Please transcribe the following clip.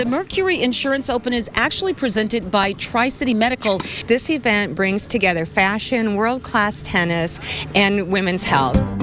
The Mercury Insurance Open is actually presented by Tri City Medical. This event brings together fashion, world class tennis, and women's health.